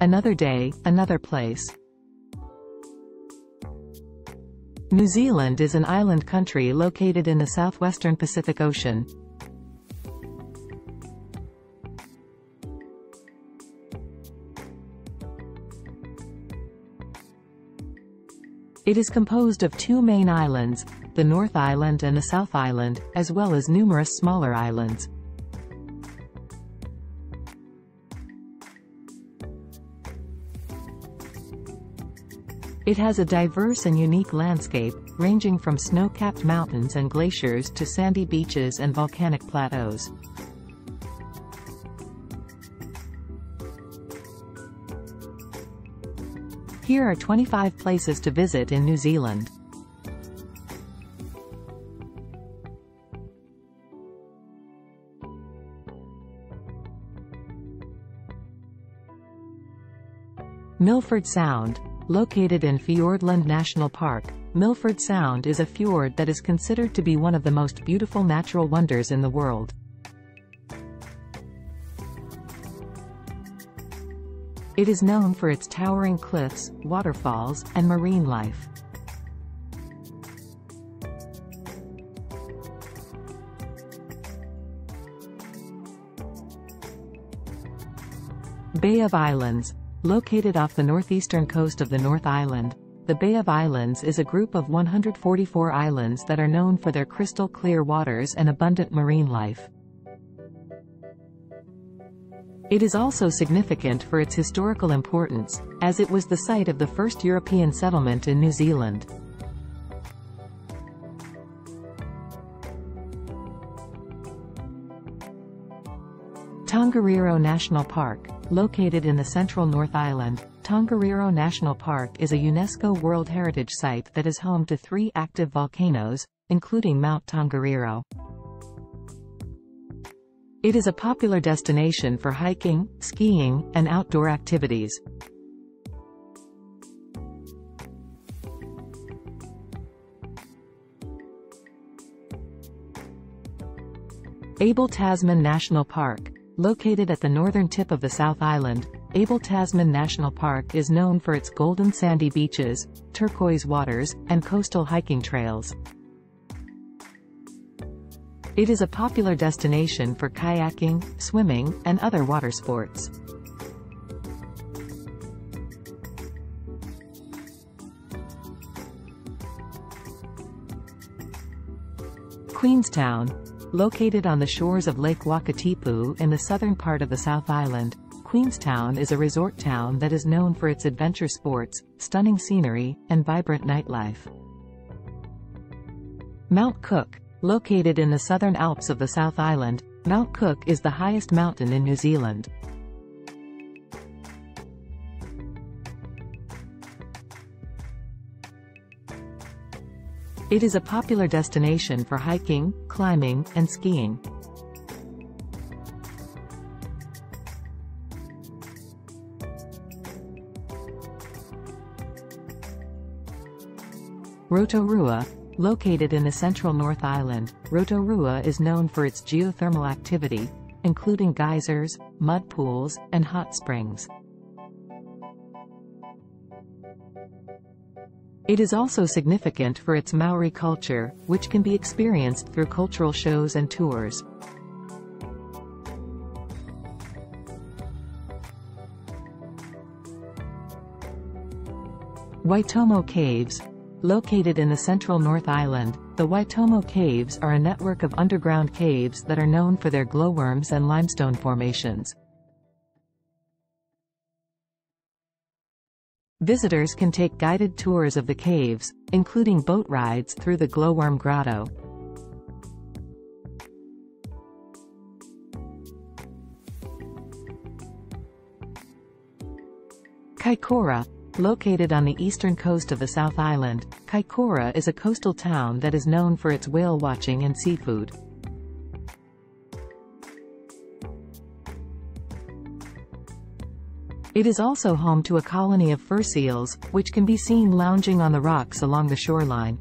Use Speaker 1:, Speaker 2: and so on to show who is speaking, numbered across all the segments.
Speaker 1: Another day, another place. New Zealand is an island country located in the southwestern Pacific Ocean. It is composed of two main islands, the North Island and the South Island, as well as numerous smaller islands. It has a diverse and unique landscape, ranging from snow-capped mountains and glaciers to sandy beaches and volcanic plateaus. Here are 25 places to visit in New Zealand. Milford Sound. Located in Fiordland National Park, Milford Sound is a fjord that is considered to be one of the most beautiful natural wonders in the world. It is known for its towering cliffs, waterfalls, and marine life. Bay of Islands. Located off the northeastern coast of the North Island, the Bay of Islands is a group of 144 islands that are known for their crystal clear waters and abundant marine life. It is also significant for its historical importance, as it was the site of the first European settlement in New Zealand. Tongariro National Park, located in the central North Island, Tongariro National Park is a UNESCO World Heritage Site that is home to three active volcanoes, including Mount Tongariro. It is a popular destination for hiking, skiing, and outdoor activities. Abel Tasman National Park, Located at the northern tip of the South Island, Abel Tasman National Park is known for its golden sandy beaches, turquoise waters, and coastal hiking trails. It is a popular destination for kayaking, swimming, and other water sports. Queenstown, Located on the shores of Lake Wakatipu in the southern part of the South Island, Queenstown is a resort town that is known for its adventure sports, stunning scenery, and vibrant nightlife. Mount Cook, located in the southern Alps of the South Island, Mount Cook is the highest mountain in New Zealand. It is a popular destination for hiking, climbing, and skiing. Rotorua, located in the central North Island, Rotorua is known for its geothermal activity, including geysers, mud pools, and hot springs. It is also significant for its Maori culture, which can be experienced through cultural shows and tours. Waitomo Caves. Located in the central North Island, the Waitomo Caves are a network of underground caves that are known for their glowworms and limestone formations. Visitors can take guided tours of the caves, including boat rides through the Glowworm Grotto. Kaikoura, located on the eastern coast of the South Island, Kaikoura is a coastal town that is known for its whale watching and seafood. It is also home to a colony of fur seals, which can be seen lounging on the rocks along the shoreline.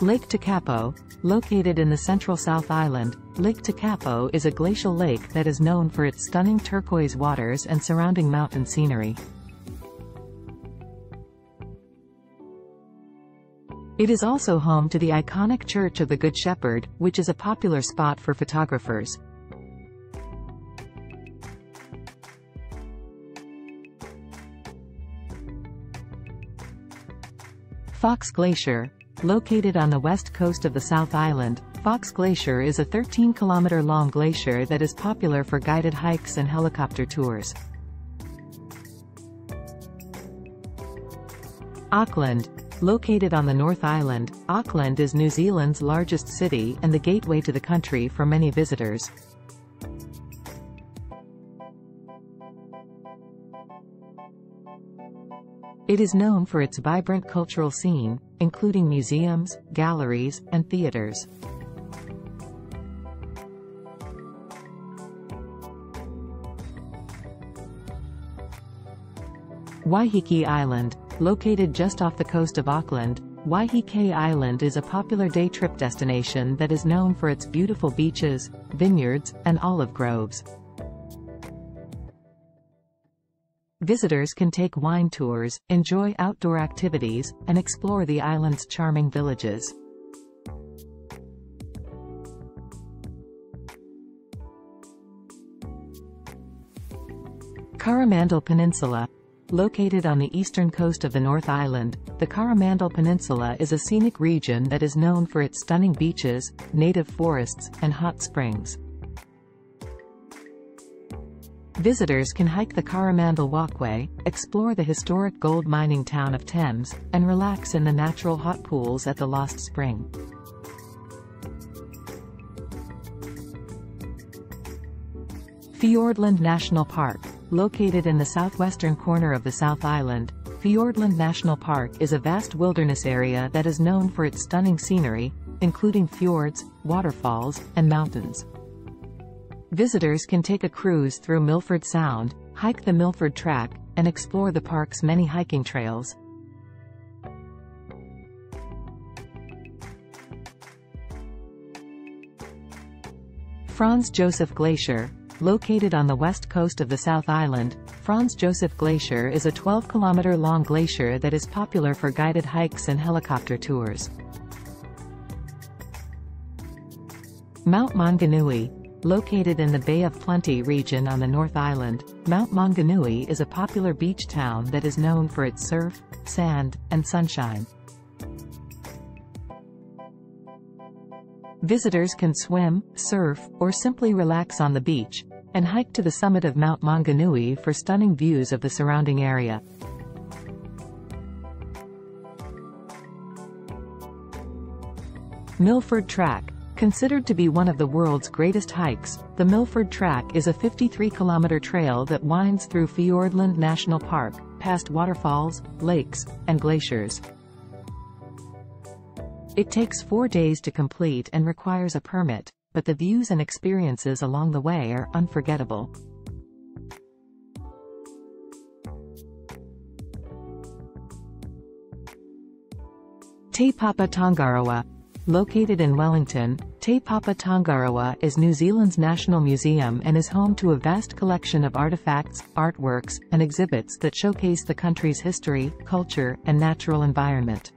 Speaker 1: Lake Tekapo, Located in the central South Island, Lake Tekapo is a glacial lake that is known for its stunning turquoise waters and surrounding mountain scenery. It is also home to the iconic Church of the Good Shepherd, which is a popular spot for photographers. Fox Glacier. Located on the west coast of the South Island, Fox Glacier is a 13-kilometer-long glacier that is popular for guided hikes and helicopter tours. Auckland. Located on the North Island, Auckland is New Zealand's largest city and the gateway to the country for many visitors. It is known for its vibrant cultural scene, including museums, galleries, and theaters. Waiheke Island, located just off the coast of Auckland, Waiheke Island is a popular day trip destination that is known for its beautiful beaches, vineyards, and olive groves. Visitors can take wine tours, enjoy outdoor activities, and explore the island's charming villages. Coromandel Peninsula. Located on the eastern coast of the North Island, the Coromandel Peninsula is a scenic region that is known for its stunning beaches, native forests, and hot springs. Visitors can hike the Coromandel Walkway, explore the historic gold mining town of Thames, and relax in the natural hot pools at the Lost Spring. Fiordland National Park. Located in the southwestern corner of the South Island, Fiordland National Park is a vast wilderness area that is known for its stunning scenery, including fjords, waterfalls, and mountains. Visitors can take a cruise through Milford Sound, hike the Milford Track, and explore the park's many hiking trails. Franz Josef Glacier, located on the west coast of the South Island, Franz Josef Glacier is a 12-kilometer-long glacier that is popular for guided hikes and helicopter tours. Mount Maunganui, Located in the Bay of Plenty region on the North Island, Mount Maunganui is a popular beach town that is known for its surf, sand, and sunshine. Visitors can swim, surf, or simply relax on the beach, and hike to the summit of Mount Maunganui for stunning views of the surrounding area. Milford Track Considered to be one of the world's greatest hikes, the Milford Track is a 53-kilometer trail that winds through Fiordland National Park, past waterfalls, lakes, and glaciers. It takes four days to complete and requires a permit, but the views and experiences along the way are unforgettable. Te Papa Tongarewa Located in Wellington, Te Papa Tongarewa is New Zealand's national museum and is home to a vast collection of artifacts, artworks, and exhibits that showcase the country's history, culture, and natural environment.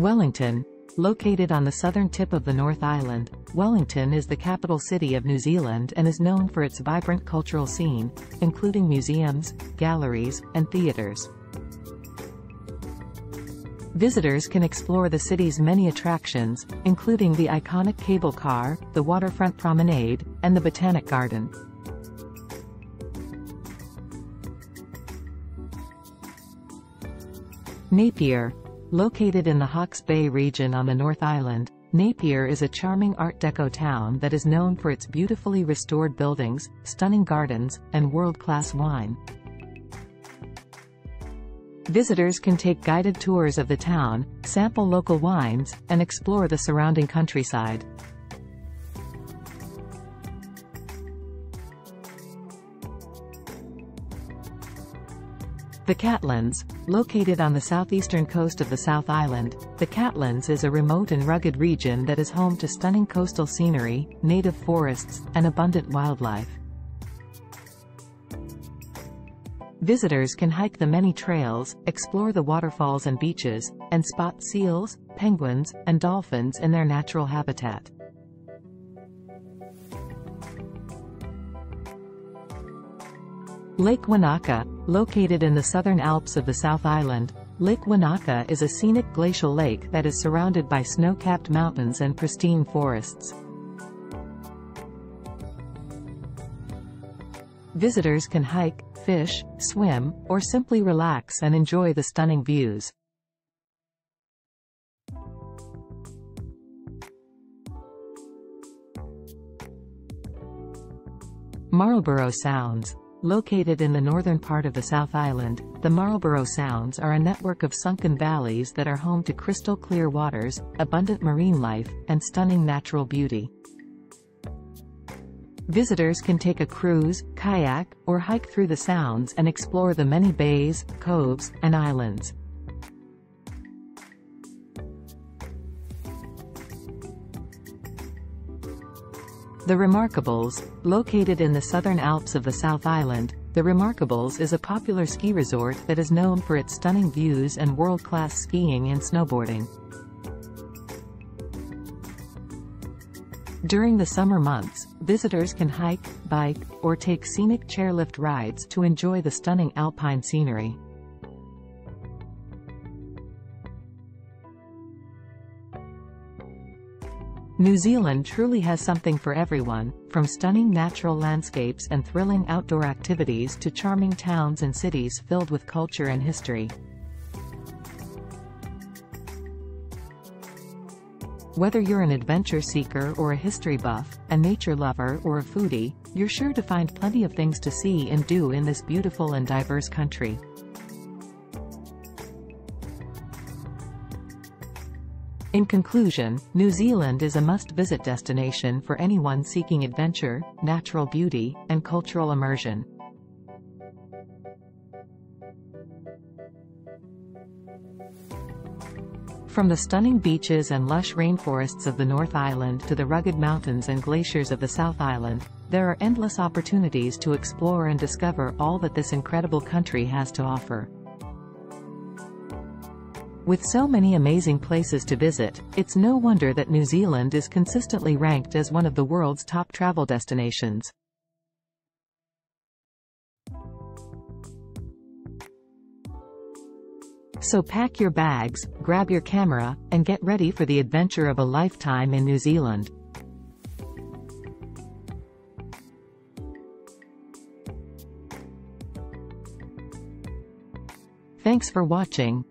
Speaker 1: Wellington, Located on the southern tip of the North Island, Wellington is the capital city of New Zealand and is known for its vibrant cultural scene, including museums, galleries, and theaters. Visitors can explore the city's many attractions, including the iconic cable car, the waterfront promenade, and the Botanic Garden. Napier. Located in the Hawke's Bay region on the North Island, Napier is a charming Art Deco town that is known for its beautifully restored buildings, stunning gardens, and world-class wine. Visitors can take guided tours of the town, sample local wines, and explore the surrounding countryside. The Catlins, located on the southeastern coast of the South Island, the Catlins is a remote and rugged region that is home to stunning coastal scenery, native forests, and abundant wildlife. Visitors can hike the many trails, explore the waterfalls and beaches, and spot seals, penguins, and dolphins in their natural habitat. Lake Wanaka, located in the southern Alps of the South Island, Lake Wanaka is a scenic glacial lake that is surrounded by snow-capped mountains and pristine forests. Visitors can hike, fish, swim, or simply relax and enjoy the stunning views. Marlborough Sounds Located in the northern part of the South Island, the Marlborough Sounds are a network of sunken valleys that are home to crystal clear waters, abundant marine life, and stunning natural beauty. Visitors can take a cruise, kayak, or hike through the sounds and explore the many bays, coves, and islands. The Remarkables, located in the southern Alps of the South Island, The Remarkables is a popular ski resort that is known for its stunning views and world-class skiing and snowboarding. During the summer months, visitors can hike, bike, or take scenic chairlift rides to enjoy the stunning alpine scenery. New Zealand truly has something for everyone, from stunning natural landscapes and thrilling outdoor activities to charming towns and cities filled with culture and history. Whether you're an adventure seeker or a history buff, a nature lover or a foodie, you're sure to find plenty of things to see and do in this beautiful and diverse country. In conclusion, New Zealand is a must-visit destination for anyone seeking adventure, natural beauty, and cultural immersion. From the stunning beaches and lush rainforests of the North Island to the rugged mountains and glaciers of the South Island, there are endless opportunities to explore and discover all that this incredible country has to offer. With so many amazing places to visit, it's no wonder that New Zealand is consistently ranked as one of the world's top travel destinations. So pack your bags, grab your camera, and get ready for the adventure of a lifetime in New Zealand. Thanks for watching.